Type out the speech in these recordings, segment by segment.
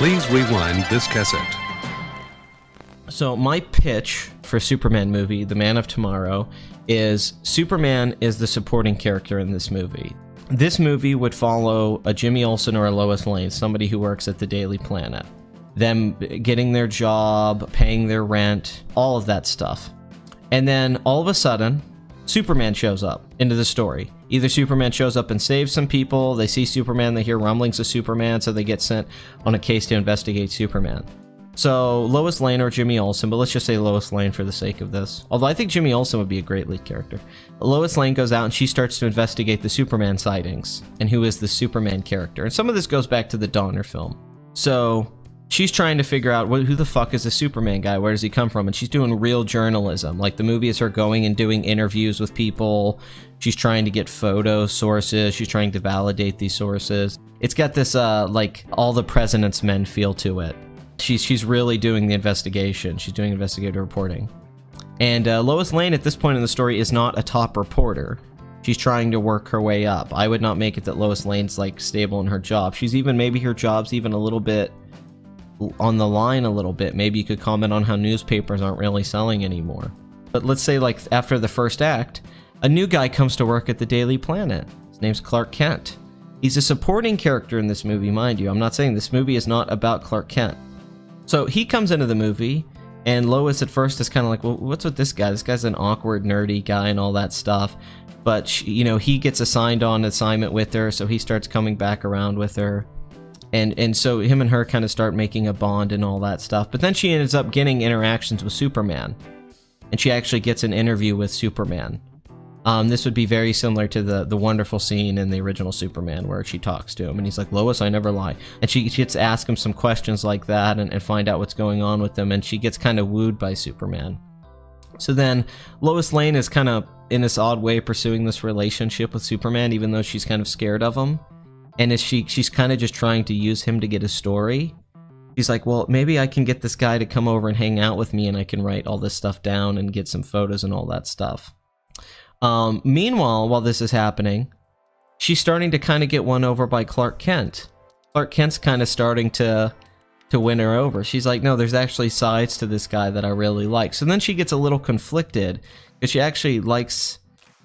Please rewind this cassette. So my pitch for Superman movie, The Man of Tomorrow, is Superman is the supporting character in this movie. This movie would follow a Jimmy Olsen or a Lois Lane, somebody who works at the Daily Planet. Them getting their job, paying their rent, all of that stuff. And then all of a sudden, Superman shows up into the story. Either Superman shows up and saves some people, they see Superman, they hear rumblings of Superman, so they get sent on a case to investigate Superman. So Lois Lane or Jimmy Olsen, but let's just say Lois Lane for the sake of this. Although I think Jimmy Olsen would be a great lead character. Lois Lane goes out and she starts to investigate the Superman sightings and who is the Superman character. And some of this goes back to the Donner film. So she's trying to figure out who the fuck is the Superman guy? Where does he come from? And she's doing real journalism. Like the movie is her going and doing interviews with people. She's trying to get photo sources. She's trying to validate these sources. It's got this uh like all the president's men feel to it. She's she's really doing the investigation. She's doing investigative reporting. And uh, Lois Lane at this point in the story is not a top reporter. She's trying to work her way up. I would not make it that Lois Lane's like stable in her job. She's even maybe her job's even a little bit on the line a little bit. Maybe you could comment on how newspapers aren't really selling anymore. But let's say like after the first act, a new guy comes to work at the Daily Planet. His name's Clark Kent. He's a supporting character in this movie, mind you. I'm not saying this movie is not about Clark Kent. So he comes into the movie, and Lois at first is kind of like, well, what's with this guy? This guy's an awkward, nerdy guy and all that stuff. But, she, you know, he gets assigned on assignment with her, so he starts coming back around with her. And, and so him and her kind of start making a bond and all that stuff. But then she ends up getting interactions with Superman. And she actually gets an interview with Superman. Um, this would be very similar to the the wonderful scene in the original Superman where she talks to him and he's like, Lois, I never lie. And she, she gets to ask him some questions like that and, and find out what's going on with him and she gets kind of wooed by Superman. So then Lois Lane is kind of in this odd way pursuing this relationship with Superman even though she's kind of scared of him. And is she she's kind of just trying to use him to get a story. She's like, well, maybe I can get this guy to come over and hang out with me and I can write all this stuff down and get some photos and all that stuff. Um, meanwhile, while this is happening, she's starting to kind of get won over by Clark Kent. Clark Kent's kind of starting to to win her over. She's like, no, there's actually sides to this guy that I really like. So then she gets a little conflicted because she actually likes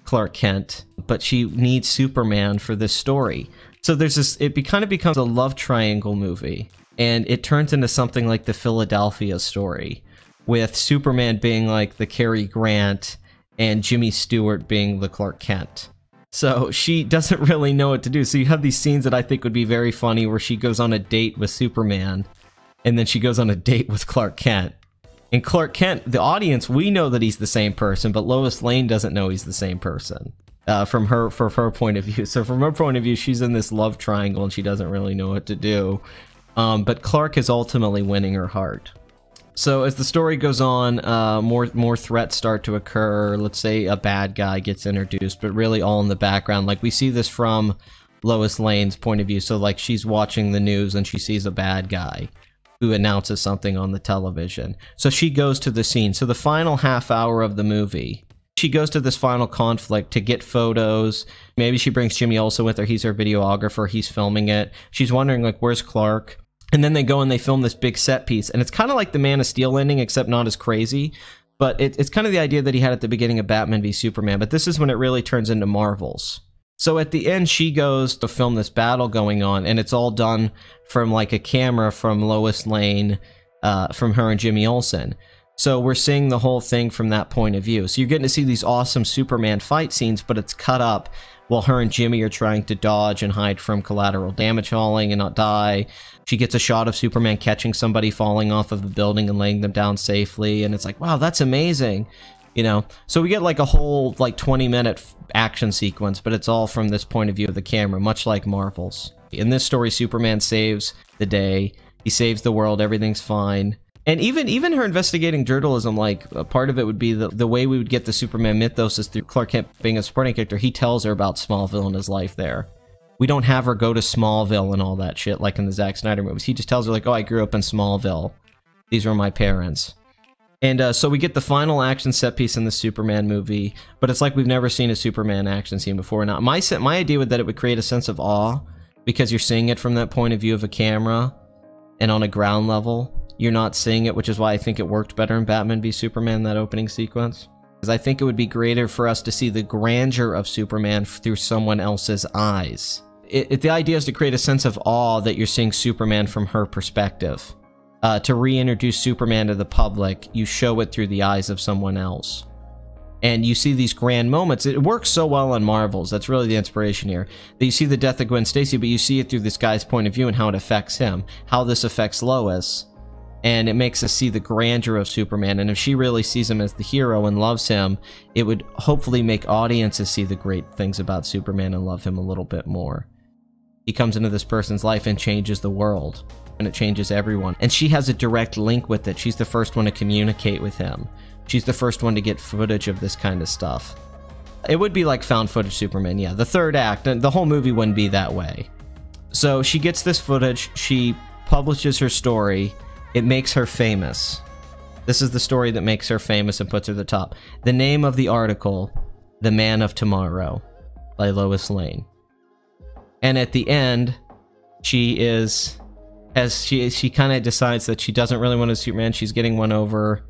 Clark Kent, but she needs Superman for this story. So there's this, it be, kind of becomes a love triangle movie, and it turns into something like the Philadelphia story, with Superman being like the Cary Grant and Jimmy Stewart being the Clark Kent. So she doesn't really know what to do. So you have these scenes that I think would be very funny where she goes on a date with Superman and then she goes on a date with Clark Kent. And Clark Kent, the audience, we know that he's the same person, but Lois Lane doesn't know he's the same person. Uh, from her from her point of view. So from her point of view, she's in this love triangle and she doesn't really know what to do. Um, but Clark is ultimately winning her heart. So as the story goes on, uh, more more threats start to occur. Let's say a bad guy gets introduced, but really all in the background. Like we see this from Lois Lane's point of view. So like she's watching the news and she sees a bad guy who announces something on the television. So she goes to the scene. So the final half hour of the movie, she goes to this final conflict to get photos. Maybe she brings Jimmy Olsen with her. He's her videographer. He's filming it. She's wondering like, where's Clark? And then they go and they film this big set piece. And it's kind of like the Man of Steel ending, except not as crazy. But it, it's kind of the idea that he had at the beginning of Batman v Superman. But this is when it really turns into Marvels. So at the end, she goes to film this battle going on, and it's all done from like a camera from Lois Lane, uh, from her and Jimmy Olsen. So we're seeing the whole thing from that point of view. So you're getting to see these awesome Superman fight scenes, but it's cut up while her and Jimmy are trying to dodge and hide from collateral damage hauling and not die. She gets a shot of Superman catching somebody falling off of a building and laying them down safely, and it's like, wow, that's amazing. You know, so we get like a whole like 20 minute action sequence, but it's all from this point of view of the camera, much like Marvels. In this story, Superman saves the day. He saves the world. Everything's fine. And even even her investigating journalism, like part of it would be the, the way we would get the Superman mythos is through Clark Kent being a supporting character. He tells her about Smallville and his life there we don't have her go to Smallville and all that shit like in the Zack Snyder movies. He just tells her like, "Oh, I grew up in Smallville. These were my parents." And uh, so we get the final action set piece in the Superman movie, but it's like we've never seen a Superman action scene before. Now, my my idea was that it would create a sense of awe because you're seeing it from that point of view of a camera. and on a ground level. You're not seeing it, which is why I think it worked better in Batman v Superman that opening sequence. Because I think it would be greater for us to see the grandeur of Superman through someone else's eyes. It, it, the idea is to create a sense of awe that you're seeing Superman from her perspective. Uh, to reintroduce Superman to the public, you show it through the eyes of someone else and you see these grand moments. It works so well on Marvels. That's really the inspiration here. That you see the death of Gwen Stacy, but you see it through this guy's point of view and how it affects him, how this affects Lois, and it makes us see the grandeur of Superman. And if she really sees him as the hero and loves him, it would hopefully make audiences see the great things about Superman and love him a little bit more. He comes into this person's life and changes the world, and it changes everyone. And she has a direct link with it. She's the first one to communicate with him. She's the first one to get footage of this kind of stuff. It would be like found footage Superman, yeah. The third act, the whole movie wouldn't be that way. So she gets this footage, she publishes her story, it makes her famous. This is the story that makes her famous and puts her at the top. The name of the article, The Man of Tomorrow, by Lois Lane. And at the end, she is as she she kind of decides that she doesn't really want a Superman. She's getting one over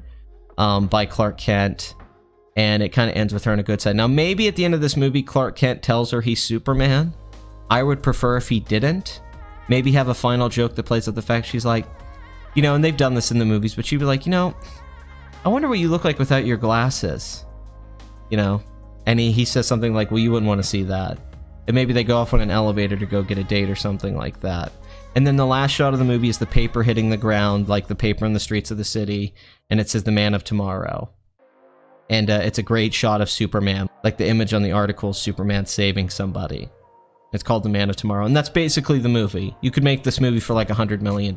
um, by Clark Kent, and it kind of ends with her on a good side. Now, maybe at the end of this movie, Clark Kent tells her he's Superman. I would prefer if he didn't. Maybe have a final joke that plays up the fact she's like, you know, and they've done this in the movies, but she'd be like, you know, I wonder what you look like without your glasses. You know? And he, he says something like, well, you wouldn't want to see that. And maybe they go off on an elevator to go get a date or something like that. And then the last shot of the movie is the paper hitting the ground, like the paper in the streets of the city, and it says the man of tomorrow. And uh, it's a great shot of Superman, like the image on the article, Superman saving somebody. It's called The Man of Tomorrow, and that's basically the movie. You could make this movie for like a $100 million.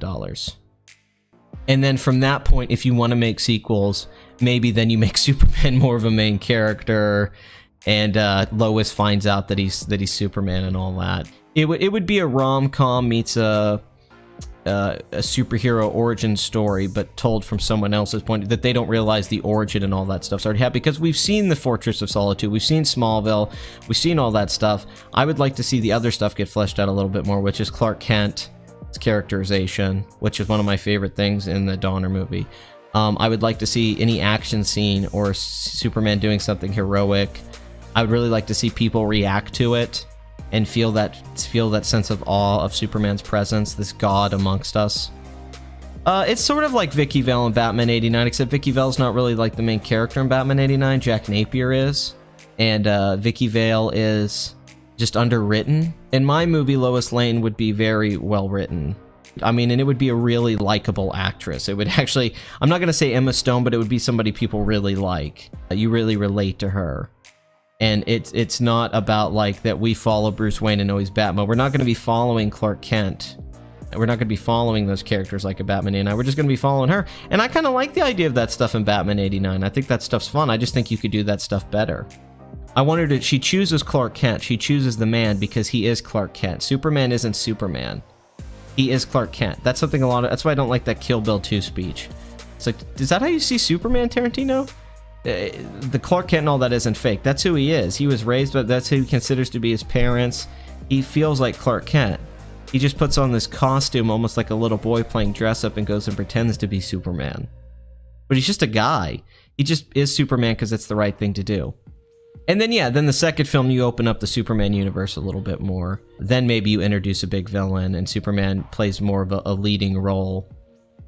And then from that point, if you want to make sequels, maybe then you make Superman more of a main character, and uh, Lois finds out that he's that he's Superman and all that. It would it would be a rom com meets a uh, a superhero origin story, but told from someone else's point that they don't realize the origin and all that stuff's already happened. Because we've seen the Fortress of Solitude, we've seen Smallville, we've seen all that stuff. I would like to see the other stuff get fleshed out a little bit more, which is Clark Kent, his characterization, which is one of my favorite things in the Donner movie. Um, I would like to see any action scene or Superman doing something heroic. I would really like to see people react to it and feel that feel that sense of awe of Superman's presence, this god amongst us. Uh, it's sort of like Vicki Vale in Batman 89, except Vicki Vale's not really like the main character in Batman 89. Jack Napier is, and uh, Vicki Vale is just underwritten. In my movie, Lois Lane would be very well written. I mean, and it would be a really likable actress. It would actually, I'm not going to say Emma Stone, but it would be somebody people really like. You really relate to her and it's it's not about like that we follow Bruce Wayne and he's Batman. We're not going to be following Clark Kent. We're not going to be following those characters like a Batman 89. We're just going to be following her. And I kind of like the idea of that stuff in Batman 89. I think that stuff's fun. I just think you could do that stuff better. I wondered if she chooses Clark Kent. She chooses the man because he is Clark Kent. Superman isn't Superman. He is Clark Kent. That's something a lot of. That's why I don't like that Kill Bill 2 speech. It's like, is that how you see Superman, Tarantino? Uh, the Clark Kent and all that isn't fake. That's who he is. He was raised, but that's who he considers to be his parents. He feels like Clark Kent. He just puts on this costume almost like a little boy playing dress up and goes and pretends to be Superman. But he's just a guy. He just is Superman because it's the right thing to do. And then, yeah, then the second film, you open up the Superman universe a little bit more. Then maybe you introduce a big villain and Superman plays more of a, a leading role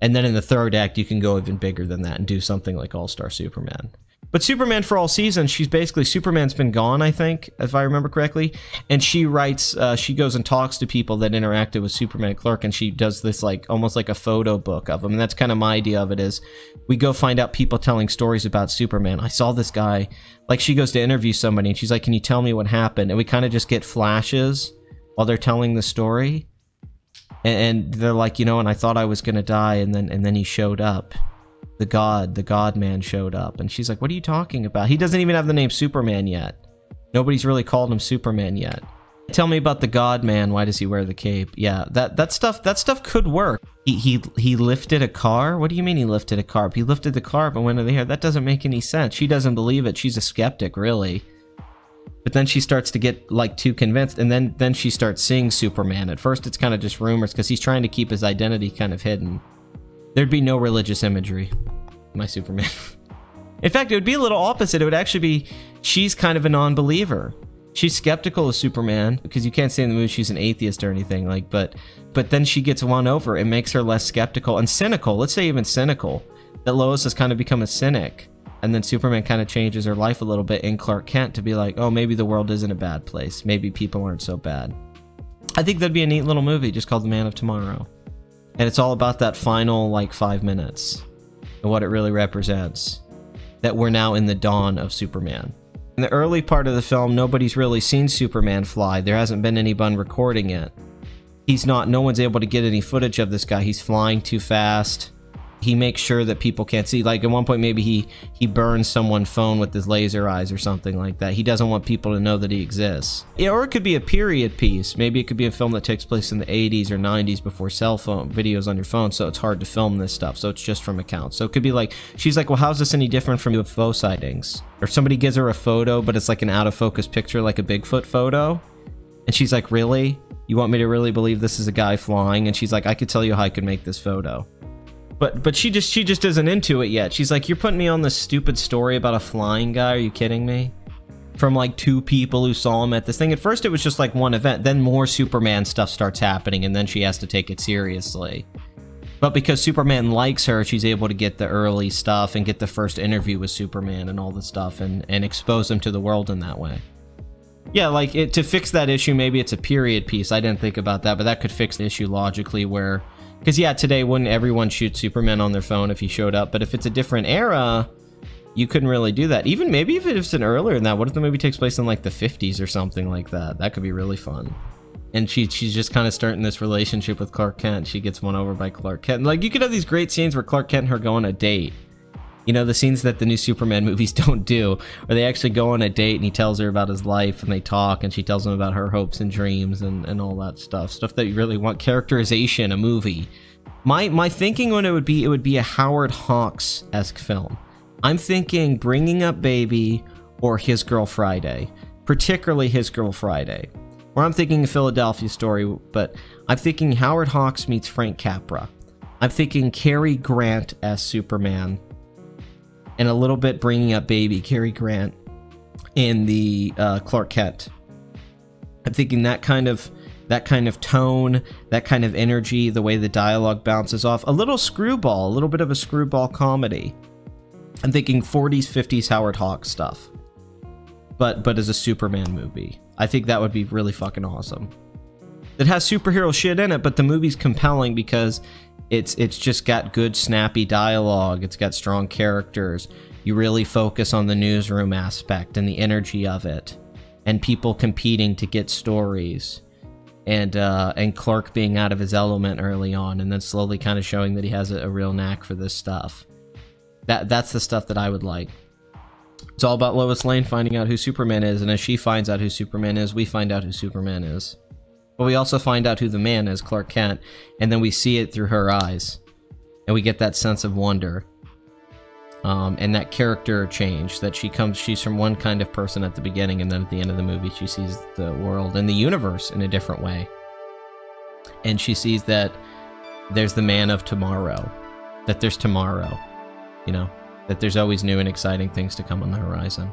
and then in the third act, you can go even bigger than that and do something like All Star Superman. But Superman for all seasons, she's basically Superman's been gone, I think, if I remember correctly. And she writes, uh, she goes and talks to people that interacted with Superman Clark, and she does this like almost like a photo book of them. And that's kind of my idea of it is we go find out people telling stories about Superman. I saw this guy, like she goes to interview somebody, and she's like, "Can you tell me what happened?" And we kind of just get flashes while they're telling the story and, they're like, you know, and I thought I was gonna die, and then and then he showed up. The god, the god man showed up, and she's like, "What are you talking about? He doesn't even have the name Superman yet. Nobody's really called him Superman yet." Tell me about the God Man. Why does he wear the cape? Yeah, that that stuff that stuff could work. He he he lifted a car. What do you mean he lifted a car? He lifted the car, but went in the air. That doesn't make any sense. She doesn't believe it. She's a skeptic, really. But then she starts to get like too convinced and then then she starts seeing superman. At first it's kind of just rumors because he's trying to keep his identity kind of hidden. There'd be no religious imagery my superman. In fact it would be a little opposite. It would actually be she's kind of a non-believer. She's skeptical of superman because you can't say in the movie she's an atheist or anything like but but then she gets won over. It makes her less skeptical and cynical. Let's say even cynical that lois has kind of become a cynic and then Superman kind of changes her life a little bit in Clark Kent to be like, oh, maybe the world isn't a bad place. Maybe people aren't so bad. I think that'd be a neat little movie just called The Man of Tomorrow. And it's all about that final, like, five minutes and what it really represents. That we're now in the dawn of Superman. In the early part of the film, nobody's really seen Superman fly. There hasn't been anyone recording it. He's not, no one's able to get any footage of this guy. He's flying too fast he makes sure that people can't see. Like at one point maybe he he burns someone's phone with his laser eyes or something like that. He doesn't want people to know that he exists. Yeah, or it could be a period piece. Maybe it could be a film that takes place in the 80s or 90s before cell phone videos on your phone so it's hard to film this stuff so it's just from accounts. So it could be like she's like well how's this any different from ufo sightings? Or somebody gives her a photo but it's like an out of focus picture like a bigfoot photo. And she's like really? You want me to really believe this is a guy flying? And she's like i could tell you how i could make this photo but but she just she just isn't into it yet. She's like, you're putting me on this stupid story about a flying guy. Are you kidding me? From like two people who saw him at this thing. At first, it was just like one event. Then more Superman stuff starts happening, and then she has to take it seriously. But because Superman likes her, she's able to get the early stuff and get the first interview with Superman and all the stuff and, and expose him to the world in that way. Yeah, like it, to fix that issue, maybe it's a period piece. I didn't think about that, but that could fix the issue logically where because yeah, today wouldn't everyone shoot Superman on their phone if he showed up? But if it's a different era, you couldn't really do that. Even maybe if it's an earlier than that, what if the movie takes place in like the 50s or something like that? That could be really fun. And she she's just kind of starting this relationship with Clark Kent. She gets won over by Clark Kent. Like you could have these great scenes where Clark Kent and her go on a date you know, the scenes that the new Superman movies don't do, where they actually go on a date and he tells her about his life and they talk and she tells him about her hopes and dreams and, and all that stuff. Stuff that you really want characterization, a movie. My my thinking when it would be it would be a Howard Hawks esque film. I'm thinking Bringing Up Baby or His Girl Friday, particularly His Girl Friday. Or I'm thinking a Philadelphia Story, but I'm thinking Howard Hawks meets Frank Capra. I'm thinking Cary Grant as Superman and a little bit bringing up baby Cary Grant in the uh, Clark Kent. I'm thinking that kind of that kind of tone, that kind of energy, the way the dialogue bounces off, a little screwball, a little bit of a screwball comedy. I'm thinking 40s, 50s Howard Hawks stuff, but but as a Superman movie, I think that would be really fucking awesome. It has superhero shit in it, but the movie's compelling because it's it's just got good snappy dialogue. It's got strong characters. You really focus on the newsroom aspect and the energy of it, and people competing to get stories, and uh, and Clark being out of his element early on, and then slowly kind of showing that he has a, a real knack for this stuff. That that's the stuff that I would like. It's all about Lois Lane finding out who Superman is, and as she finds out who Superman is, we find out who Superman is. But we also find out who the man is, Clark Kent, and then we see it through her eyes. And we get that sense of wonder. Um, and that character change that she comes she's from one kind of person at the beginning and then at the end of the movie she sees the world and the universe in a different way and she sees that there's the man of tomorrow that there's tomorrow you know that there's always new and exciting things to come on the horizon